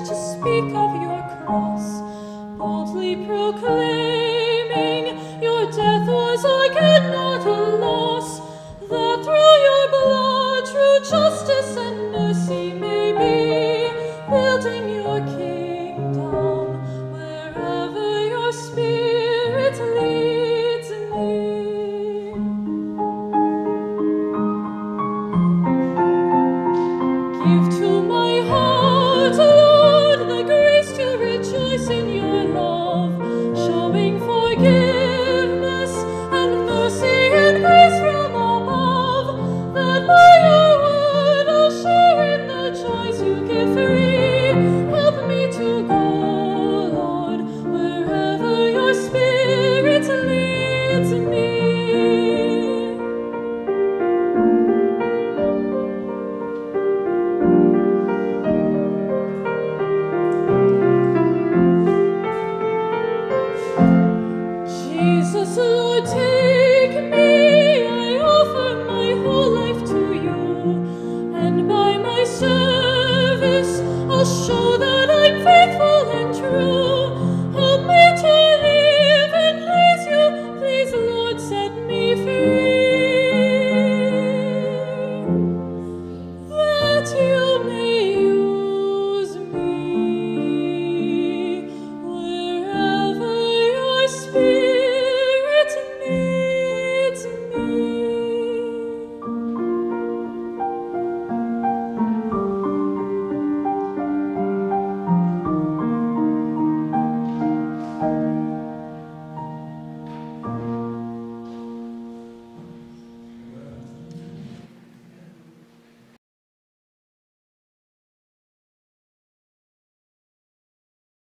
to speak of your cross, boldly proclaiming your death was again not a loss, that through your blood, true justice and mercy Lord,